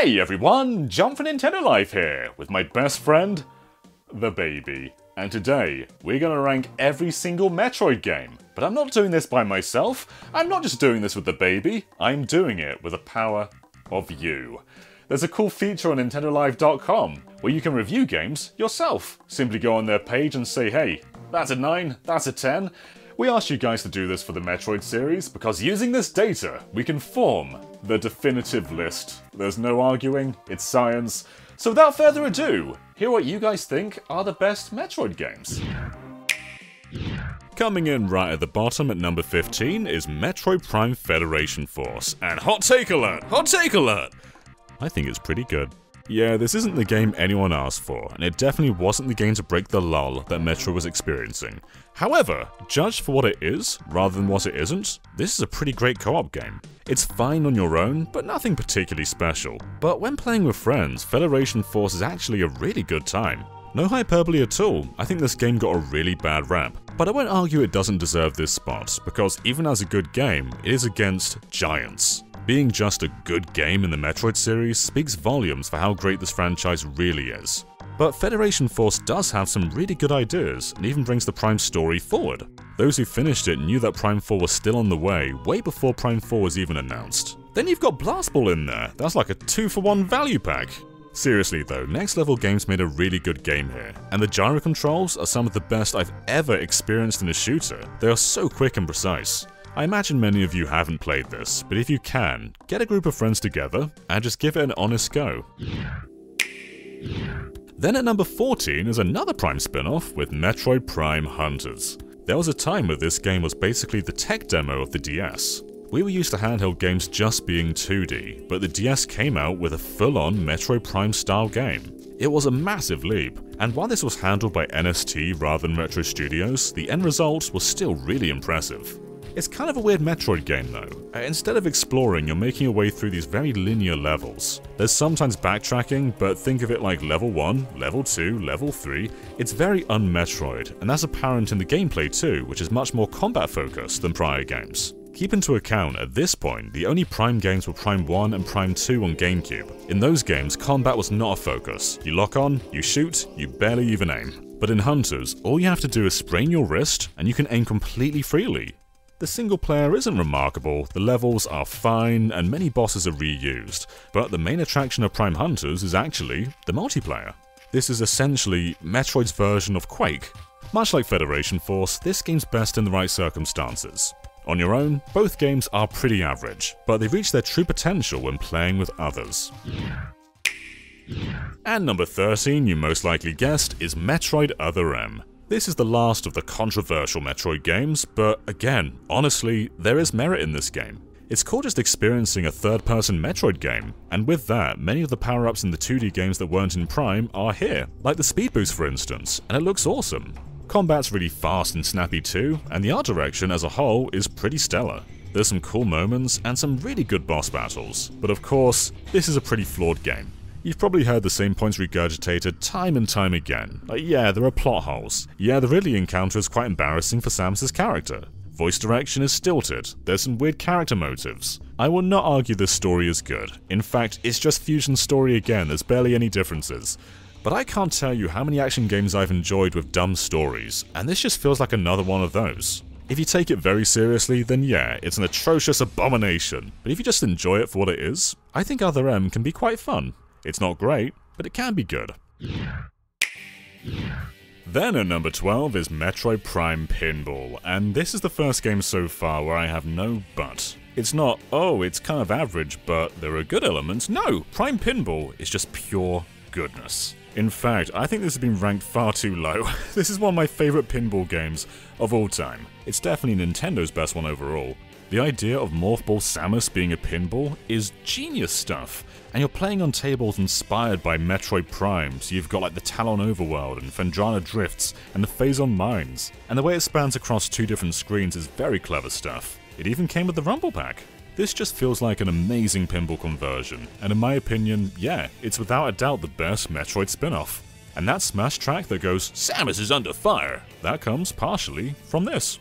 Hey everyone, Jon from Nintendo Life here, with my best friend, the baby. And today, we're gonna rank every single Metroid game. But I'm not doing this by myself, I'm not just doing this with the baby, I'm doing it with the power of you. There's a cool feature on NintendoLife.com where you can review games yourself. Simply go on their page and say, hey, that's a 9, that's a 10. We asked you guys to do this for the Metroid series because using this data, we can form the definitive list. There's no arguing, it's science. So without further ado, hear what you guys think are the best Metroid games. Coming in right at the bottom at number 15 is Metroid Prime Federation Force. And hot take alert! Hot take alert! I think it's pretty good. Yeah, this isn't the game anyone asked for, and it definitely wasn't the game to break the lull that Metroid was experiencing. However, judged for what it is, rather than what it isn't, this is a pretty great co-op game. It's fine on your own, but nothing particularly special. But when playing with friends, Federation Force is actually a really good time. No hyperbole at all, I think this game got a really bad rap. But I won't argue it doesn't deserve this spot, because even as a good game, it is against giants. Being just a good game in the Metroid series speaks volumes for how great this franchise really is. But Federation Force does have some really good ideas, and even brings the Prime story forward. Those who finished it knew that Prime 4 was still on the way, way before Prime 4 was even announced. Then you've got Blast Ball in there, that's like a 2 for 1 value pack. Seriously though, Next Level Games made a really good game here, and the gyro controls are some of the best I've ever experienced in a shooter. They are so quick and precise. I imagine many of you haven't played this, but if you can, get a group of friends together and just give it an honest go. Then at number 14 is another Prime spin-off with Metroid Prime Hunters. There was a time where this game was basically the tech demo of the DS. We were used to handheld games just being 2D, but the DS came out with a full-on Metroid Prime style game. It was a massive leap, and while this was handled by NST rather than Retro Studios, the end result was still really impressive. It's kind of a weird Metroid game though. Uh, instead of exploring, you're making your way through these very linear levels. There's sometimes backtracking, but think of it like level 1, level 2, level 3. It's very un-Metroid, and that's apparent in the gameplay too, which is much more combat focused than prior games. Keep into account, at this point, the only Prime games were Prime 1 and Prime 2 on GameCube. In those games, combat was not a focus. You lock on, you shoot, you barely even aim. But in Hunters, all you have to do is sprain your wrist, and you can aim completely freely. The single player isn't remarkable, the levels are fine, and many bosses are reused, but the main attraction of Prime Hunters is actually the multiplayer. This is essentially Metroid's version of Quake. Much like Federation Force, this game's best in the right circumstances. On your own, both games are pretty average, but they reach their true potential when playing with others. And number 13, you most likely guessed, is Metroid Other M. This is the last of the controversial Metroid games, but again, honestly, there is merit in this game. It's cool just experiencing a third-person Metroid game, and with that, many of the power-ups in the 2D games that weren't in Prime are here, like the speed boost for instance, and it looks awesome. Combat's really fast and snappy too, and the art direction as a whole is pretty stellar. There's some cool moments and some really good boss battles, but of course, this is a pretty flawed game. You've probably heard the same points regurgitated time and time again. Like, yeah, there are plot holes. Yeah, the Ridley encounter is quite embarrassing for Samus's character. Voice direction is stilted. There's some weird character motives. I will not argue this story is good. In fact, it's just Fusion's story again, there's barely any differences. But I can't tell you how many action games I've enjoyed with dumb stories, and this just feels like another one of those. If you take it very seriously, then yeah, it's an atrocious abomination. But if you just enjoy it for what it is, I think Other M can be quite fun. It's not great, but it can be good. Then at number 12 is Metroid Prime Pinball, and this is the first game so far where I have no but. It's not, oh, it's kind of average, but there are good elements. No, Prime Pinball is just pure goodness. In fact, I think this has been ranked far too low. this is one of my favourite pinball games of all time. It's definitely Nintendo's best one overall. The idea of Morph Ball Samus being a pinball is genius stuff. And you're playing on tables inspired by Metroid Prime, so you've got like the Tallon Overworld and Phendrana Drifts and the Phazon Mines. And the way it spans across two different screens is very clever stuff. It even came with the Rumble Pack. This just feels like an amazing pinball conversion, and in my opinion, yeah, it's without a doubt the best Metroid spin-off. And that smash track that goes, Samus is under fire, that comes partially from this.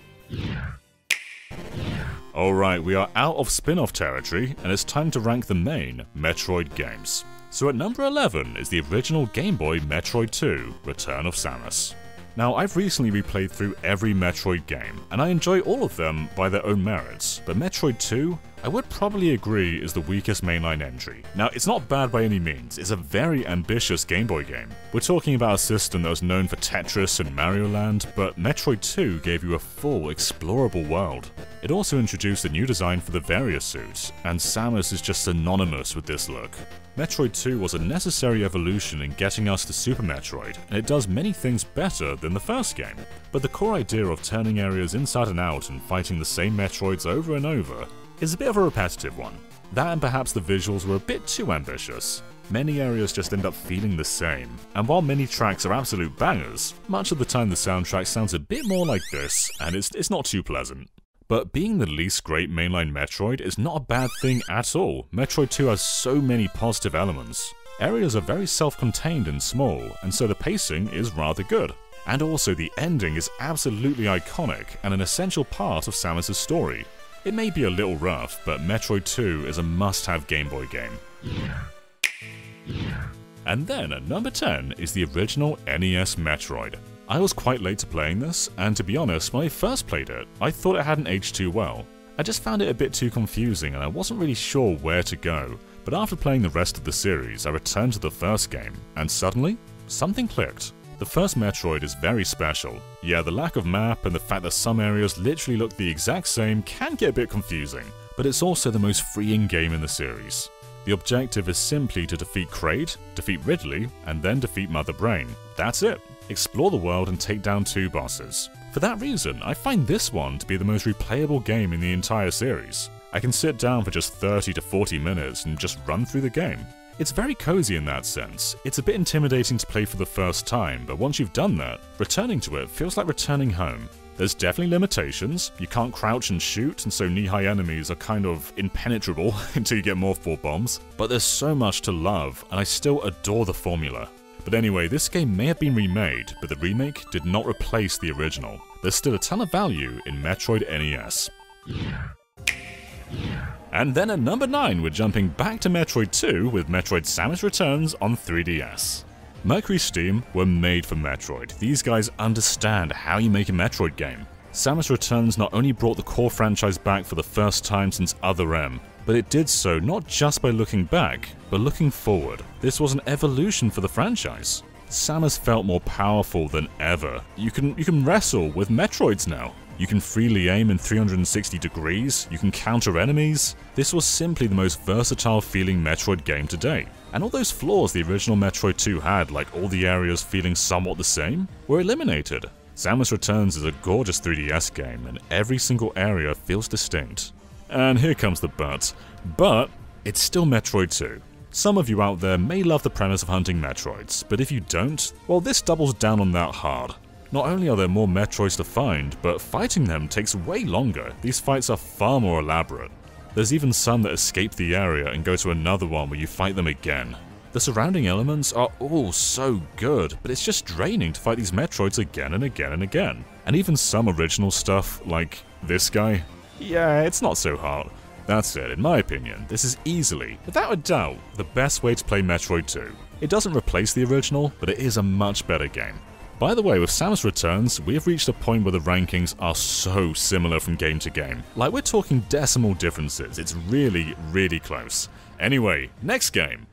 Alright, we are out of spin off territory, and it's time to rank the main Metroid games. So at number 11 is the original Game Boy Metroid 2 Return of Samus. Now, I've recently replayed through every Metroid game, and I enjoy all of them by their own merits, but Metroid 2, I would probably agree is the weakest mainline entry. Now, it's not bad by any means, it's a very ambitious Game Boy game. We're talking about a system that was known for Tetris and Mario Land, but Metroid 2 gave you a full, explorable world. It also introduced a new design for the Varia suit, and Samus is just synonymous with this look. Metroid 2 was a necessary evolution in getting us to Super Metroid, and it does many things better than the first game. But the core idea of turning areas inside and out and fighting the same Metroids over and over is a bit of a repetitive one. That and perhaps the visuals were a bit too ambitious. Many areas just end up feeling the same, and while many tracks are absolute bangers, much of the time the soundtrack sounds a bit more like this, and it's, it's not too pleasant. But being the least great mainline Metroid is not a bad thing at all. Metroid 2 has so many positive elements. Areas are very self-contained and small, and so the pacing is rather good. And also the ending is absolutely iconic and an essential part of Samus' story. It may be a little rough, but Metroid 2 is a must-have Game Boy game. And then at number 10 is the original NES Metroid. I was quite late to playing this, and to be honest, when I first played it, I thought it hadn't aged too well. I just found it a bit too confusing and I wasn't really sure where to go, but after playing the rest of the series, I returned to the first game, and suddenly, something clicked. The first Metroid is very special. Yeah, the lack of map and the fact that some areas literally look the exact same can get a bit confusing, but it's also the most freeing game in the series. The objective is simply to defeat Kraid, defeat Ridley, and then defeat Mother Brain. That's it explore the world and take down two bosses. For that reason, I find this one to be the most replayable game in the entire series. I can sit down for just 30 to 40 minutes and just run through the game. It's very cozy in that sense. It's a bit intimidating to play for the first time, but once you've done that, returning to it feels like returning home. There's definitely limitations, you can't crouch and shoot, and so knee-high enemies are kind of impenetrable until you get more four bombs, but there's so much to love, and I still adore the formula. But anyway, this game may have been remade, but the remake did not replace the original. There's still a ton of value in Metroid NES. And then at number 9, we're jumping back to Metroid 2 with Metroid Samus Returns on 3DS. Mercury Steam were made for Metroid. These guys understand how you make a Metroid game. Samus Returns not only brought the core franchise back for the first time since Other M, but it did so not just by looking back, but looking forward. This was an evolution for the franchise. Samus felt more powerful than ever. You can you can wrestle with Metroids now. You can freely aim in 360 degrees, you can counter enemies. This was simply the most versatile feeling Metroid game to date. And all those flaws the original Metroid 2 had, like all the areas feeling somewhat the same, were eliminated. Samus Returns is a gorgeous 3DS game, and every single area feels distinct. And here comes the but. But, it's still Metroid 2. Some of you out there may love the premise of hunting Metroids, but if you don't, well this doubles down on that hard. Not only are there more Metroids to find, but fighting them takes way longer. These fights are far more elaborate. There's even some that escape the area and go to another one where you fight them again. The surrounding elements are all so good, but it's just draining to fight these Metroids again and again and again. And even some original stuff, like this guy, yeah, it's not so hard. That said, in my opinion, this is easily, without a doubt, the best way to play Metroid 2. It doesn't replace the original, but it is a much better game. By the way, with Samus Returns, we have reached a point where the rankings are so similar from game to game. Like, we're talking decimal differences, it's really, really close. Anyway, next game.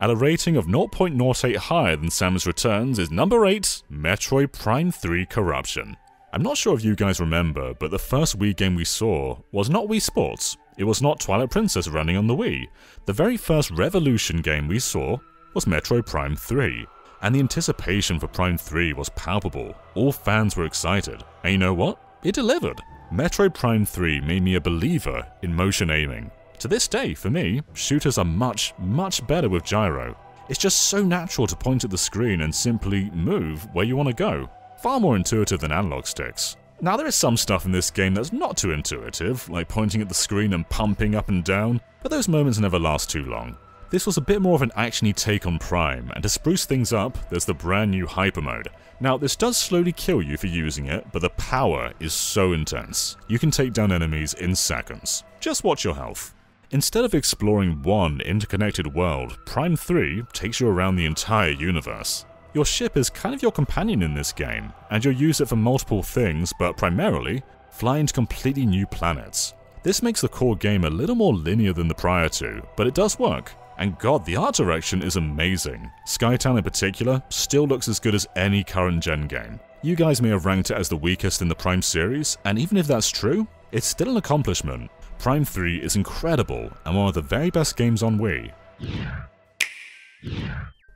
At a rating of 0.08 higher than Samus Returns is number 8, Metroid Prime 3 Corruption. I'm not sure if you guys remember, but the first Wii game we saw was not Wii Sports. It was not Twilight Princess running on the Wii. The very first Revolution game we saw was Metroid Prime 3. And the anticipation for Prime 3 was palpable. All fans were excited. And you know what? It delivered. Metroid Prime 3 made me a believer in motion aiming. To this day, for me, shooters are much, much better with gyro. It's just so natural to point at the screen and simply move where you want to go far more intuitive than analog sticks. Now there is some stuff in this game that's not too intuitive, like pointing at the screen and pumping up and down, but those moments never last too long. This was a bit more of an actiony take on Prime, and to spruce things up, there's the brand new Hyper Mode. Now, this does slowly kill you for using it, but the power is so intense. You can take down enemies in seconds. Just watch your health. Instead of exploring one interconnected world, Prime 3 takes you around the entire universe. Your ship is kind of your companion in this game, and you'll use it for multiple things, but primarily, flying to completely new planets. This makes the core game a little more linear than the prior two, but it does work. And god, the art direction is amazing. Skytown in particular still looks as good as any current gen game. You guys may have ranked it as the weakest in the Prime series, and even if that's true, it's still an accomplishment. Prime 3 is incredible and one of the very best games on Wii.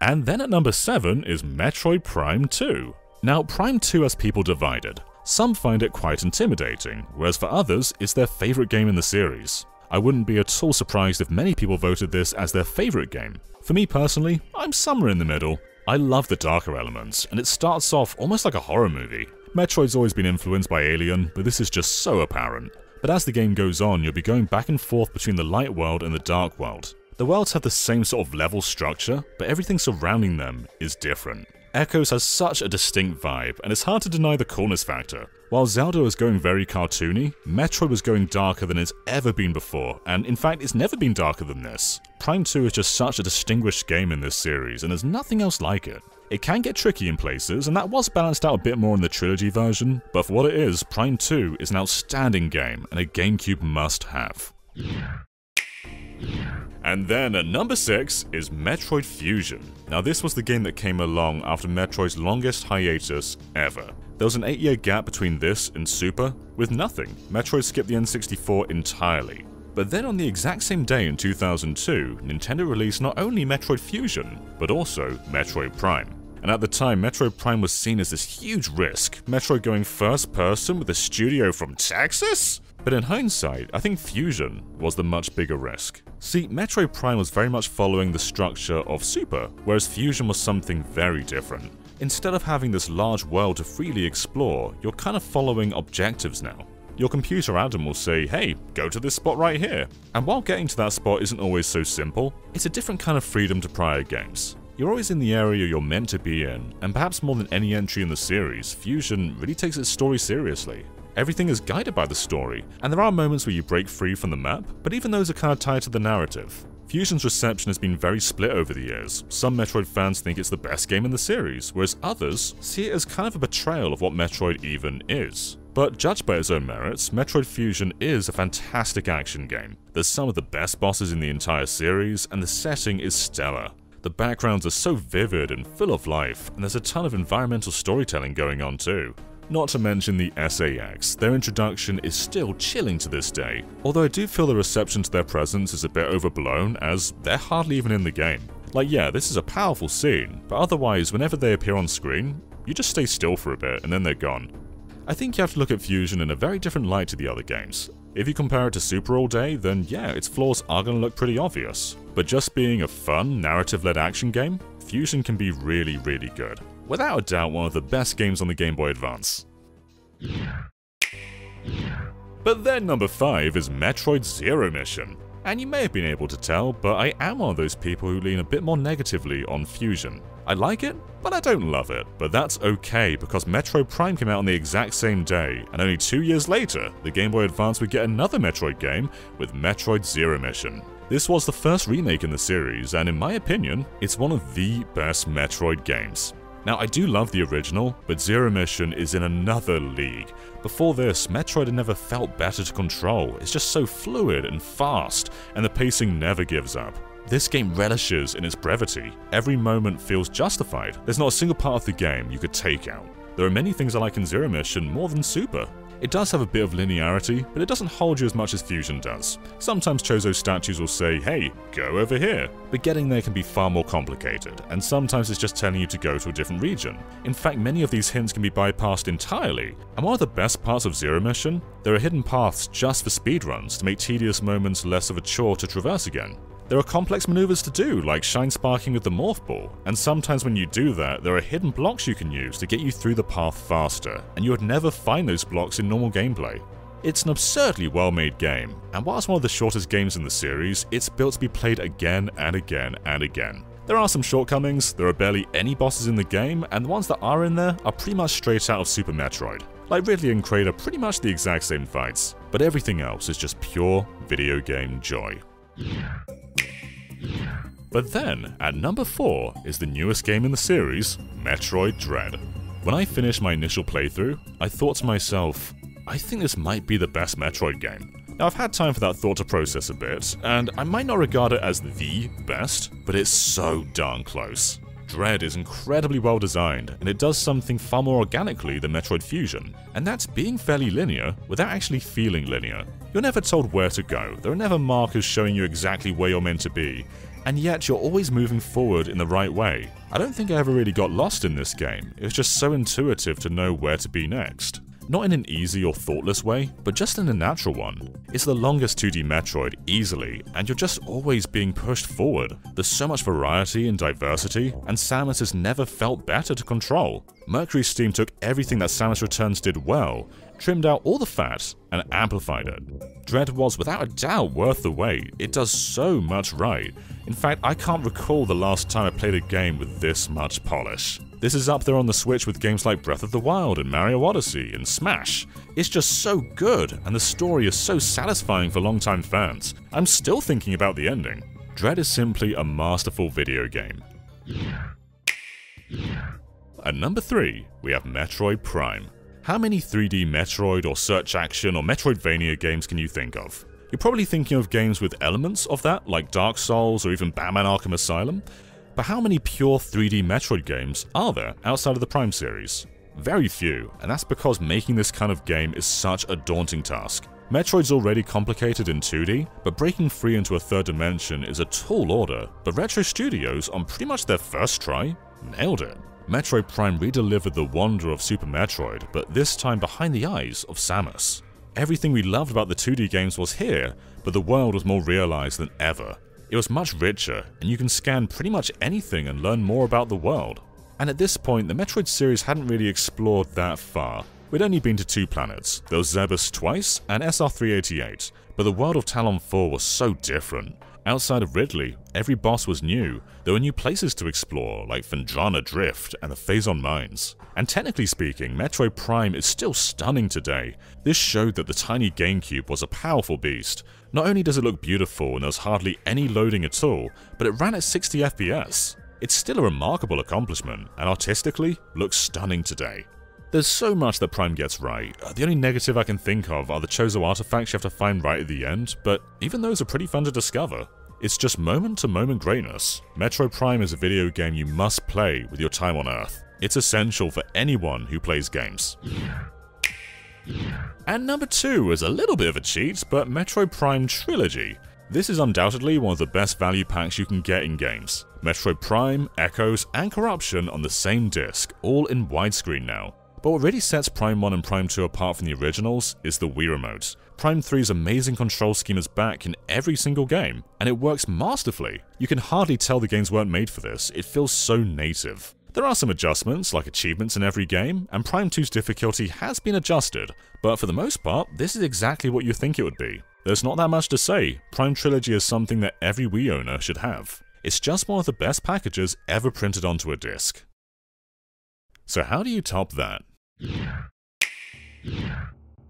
And then at number 7 is Metroid Prime 2. Now, Prime 2 has people divided. Some find it quite intimidating, whereas for others, it's their favourite game in the series. I wouldn't be at all surprised if many people voted this as their favourite game. For me personally, I'm somewhere in the middle. I love the darker elements, and it starts off almost like a horror movie. Metroid's always been influenced by Alien, but this is just so apparent. But as the game goes on, you'll be going back and forth between the light world and the dark world. The worlds have the same sort of level structure, but everything surrounding them is different. Echoes has such a distinct vibe, and it's hard to deny the coolness factor. While Zelda was going very cartoony, Metroid was going darker than it's ever been before, and in fact it's never been darker than this. Prime 2 is just such a distinguished game in this series, and there's nothing else like it. It can get tricky in places, and that was balanced out a bit more in the trilogy version, but for what it is, Prime 2 is an outstanding game, and a GameCube must have. And then at number 6 is Metroid Fusion. Now this was the game that came along after Metroid's longest hiatus ever. There was an 8 year gap between this and Super, with nothing. Metroid skipped the N64 entirely. But then on the exact same day in 2002, Nintendo released not only Metroid Fusion, but also Metroid Prime. And at the time, Metroid Prime was seen as this huge risk, Metroid going first person with a studio from Texas? But in hindsight, I think Fusion was the much bigger risk. See, Metroid Prime was very much following the structure of Super, whereas Fusion was something very different. Instead of having this large world to freely explore, you're kind of following objectives now. Your computer Adam will say, hey, go to this spot right here. And while getting to that spot isn't always so simple, it's a different kind of freedom to prior games. You're always in the area you're meant to be in, and perhaps more than any entry in the series, Fusion really takes its story seriously. Everything is guided by the story, and there are moments where you break free from the map, but even those are kind of tied to the narrative. Fusion's reception has been very split over the years. Some Metroid fans think it's the best game in the series, whereas others see it as kind of a betrayal of what Metroid even is. But judged by its own merits, Metroid Fusion is a fantastic action game. There's some of the best bosses in the entire series, and the setting is stellar. The backgrounds are so vivid and full of life, and there's a ton of environmental storytelling going on too. Not to mention the SA-X, their introduction is still chilling to this day, although I do feel the reception to their presence is a bit overblown as they're hardly even in the game. Like yeah, this is a powerful scene, but otherwise whenever they appear on screen, you just stay still for a bit and then they're gone. I think you have to look at Fusion in a very different light to the other games. If you compare it to Super All Day, then yeah, its flaws are gonna look pretty obvious. But just being a fun, narrative-led action game, Fusion can be really, really good without a doubt one of the best games on the Game Boy Advance. But then number 5 is Metroid Zero Mission. And you may have been able to tell, but I am one of those people who lean a bit more negatively on Fusion. I like it, but I don't love it. But that's okay, because Metroid Prime came out on the exact same day, and only two years later, the Game Boy Advance would get another Metroid game with Metroid Zero Mission. This was the first remake in the series, and in my opinion, it's one of the best Metroid games. Now, I do love the original, but Zero Mission is in another league. Before this, Metroid had never felt better to control. It's just so fluid and fast, and the pacing never gives up. This game relishes in its brevity. Every moment feels justified. There's not a single part of the game you could take out. There are many things I like in Zero Mission more than Super. It does have a bit of linearity, but it doesn't hold you as much as Fusion does. Sometimes Chozo statues will say, hey, go over here, but getting there can be far more complicated, and sometimes it's just telling you to go to a different region. In fact, many of these hints can be bypassed entirely, and one of the best parts of Zero Mission, there are hidden paths just for speedruns to make tedious moments less of a chore to traverse again. There are complex maneuvers to do, like shine sparking with the morph ball, and sometimes when you do that, there are hidden blocks you can use to get you through the path faster, and you would never find those blocks in normal gameplay. It's an absurdly well made game, and whilst one of the shortest games in the series, it's built to be played again and again and again. There are some shortcomings, there are barely any bosses in the game, and the ones that are in there are pretty much straight out of Super Metroid. Like Ridley and Kraid are pretty much the exact same fights, but everything else is just pure video game joy. But then, at number 4 is the newest game in the series, Metroid Dread. When I finished my initial playthrough, I thought to myself, I think this might be the best Metroid game. Now I've had time for that thought to process a bit, and I might not regard it as the best, but it's so darn close. Dread is incredibly well designed, and it does something far more organically than Metroid Fusion, and that's being fairly linear without actually feeling linear. You're never told where to go, there are never markers showing you exactly where you're meant to be, and yet you're always moving forward in the right way. I don't think I ever really got lost in this game, it was just so intuitive to know where to be next. Not in an easy or thoughtless way, but just in a natural one. It's the longest 2D Metroid, easily, and you're just always being pushed forward. There's so much variety and diversity, and Samus has never felt better to control. Mercury Steam took everything that Samus Returns did well, trimmed out all the fat, and amplified it. Dread was without a doubt worth the wait, it does so much right. In fact, I can't recall the last time I played a game with this much polish. This is up there on the Switch with games like Breath of the Wild and Mario Odyssey and Smash. It's just so good, and the story is so satisfying for longtime fans. I'm still thinking about the ending. Dread is simply a masterful video game. At number 3, we have Metroid Prime. How many 3D Metroid or search action or Metroidvania games can you think of? You're probably thinking of games with elements of that, like Dark Souls or even Batman Arkham Asylum, but how many pure 3D Metroid games are there outside of the Prime series? Very few, and that's because making this kind of game is such a daunting task. Metroid's already complicated in 2D, but breaking free into a third dimension is a tall order, but Retro Studios, on pretty much their first try, nailed it. Metroid Prime redelivered the wonder of Super Metroid, but this time behind the eyes of Samus. Everything we loved about the 2D games was here, but the world was more realized than ever, it was much richer, and you can scan pretty much anything and learn more about the world. And at this point, the Metroid series hadn't really explored that far. We'd only been to two planets, there was Zebes twice and SR388, but the world of Tallon 4 was so different. Outside of Ridley, every boss was new. There were new places to explore, like Phendrana Drift and the Phazon Mines. And technically speaking, Metroid Prime is still stunning today. This showed that the tiny GameCube was a powerful beast. Not only does it look beautiful and there's hardly any loading at all, but it ran at 60 FPS. It's still a remarkable accomplishment, and artistically, looks stunning today. There's so much that Prime gets right. Uh, the only negative I can think of are the Chozo artifacts you have to find right at the end, but even those are pretty fun to discover. It's just moment to moment greatness. Metroid Prime is a video game you must play with your time on Earth. It's essential for anyone who plays games. And number 2 is a little bit of a cheat, but Metroid Prime Trilogy. This is undoubtedly one of the best value packs you can get in games. Metroid Prime, Echoes, and Corruption on the same disc, all in widescreen now. But what really sets Prime 1 and Prime 2 apart from the originals is the Wii Remote. Prime 3's amazing control scheme is back in every single game, and it works masterfully. You can hardly tell the games weren't made for this, it feels so native. There are some adjustments, like achievements in every game, and Prime 2's difficulty has been adjusted, but for the most part, this is exactly what you think it would be. There's not that much to say, Prime Trilogy is something that every Wii owner should have. It's just one of the best packages ever printed onto a disc. So how do you top that?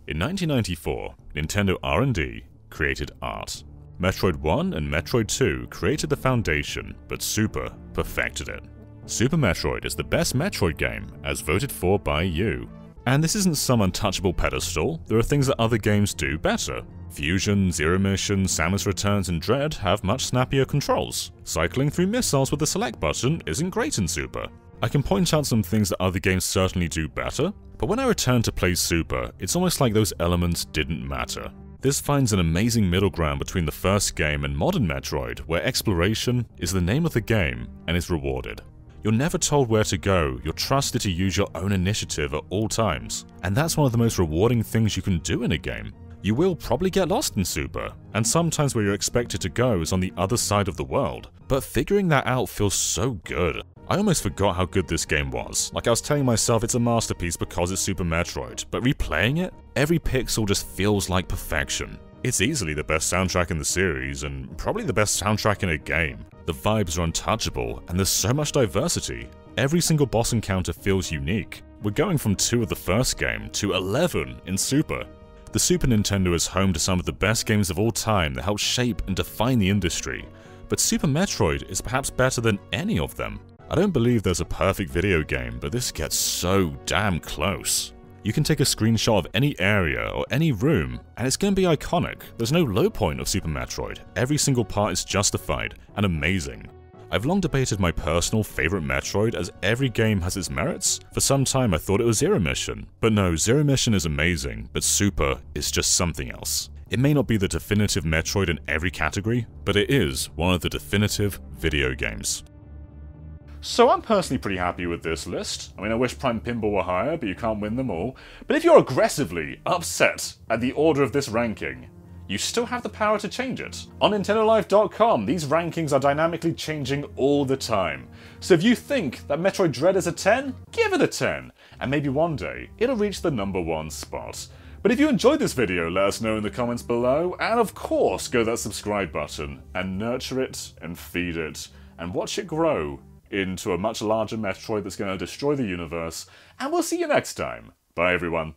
In 1994, Nintendo R&D created Art. Metroid 1 and Metroid 2 created the foundation, but Super perfected it. Super Metroid is the best Metroid game, as voted for by you. And this isn't some untouchable pedestal, there are things that other games do better. Fusion, Zero Mission, Samus Returns, and Dread have much snappier controls. Cycling through missiles with the select button isn't great in Super, I can point out some things that other games certainly do better, but when I return to play Super, it's almost like those elements didn't matter. This finds an amazing middle ground between the first game and modern Metroid, where exploration is the name of the game and is rewarded. You're never told where to go, you're trusted to use your own initiative at all times, and that's one of the most rewarding things you can do in a game. You will probably get lost in Super, and sometimes where you're expected to go is on the other side of the world, but figuring that out feels so good. I almost forgot how good this game was, like I was telling myself it's a masterpiece because it's Super Metroid, but replaying it, Every pixel just feels like perfection. It's easily the best soundtrack in the series, and probably the best soundtrack in a game. The vibes are untouchable, and there's so much diversity. Every single boss encounter feels unique. We're going from 2 of the first game to 11 in Super. The Super Nintendo is home to some of the best games of all time that helped shape and define the industry, but Super Metroid is perhaps better than any of them. I don't believe there's a perfect video game, but this gets so damn close. You can take a screenshot of any area or any room, and it's going to be iconic. There's no low point of Super Metroid. Every single part is justified and amazing. I've long debated my personal favourite Metroid as every game has its merits. For some time I thought it was Zero Mission, but no, Zero Mission is amazing, but Super is just something else. It may not be the definitive Metroid in every category, but it is one of the definitive video games. So I'm personally pretty happy with this list. I mean, I wish Prime Pinball were higher, but you can't win them all. But if you're aggressively upset at the order of this ranking, you still have the power to change it. On NintendoLife.com, these rankings are dynamically changing all the time. So if you think that Metroid Dread is a 10, give it a 10, and maybe one day it'll reach the number one spot. But if you enjoyed this video, let us know in the comments below, and of course go that subscribe button, and nurture it, and feed it, and watch it grow into a much larger Metroid that's going to destroy the universe, and we'll see you next time. Bye everyone.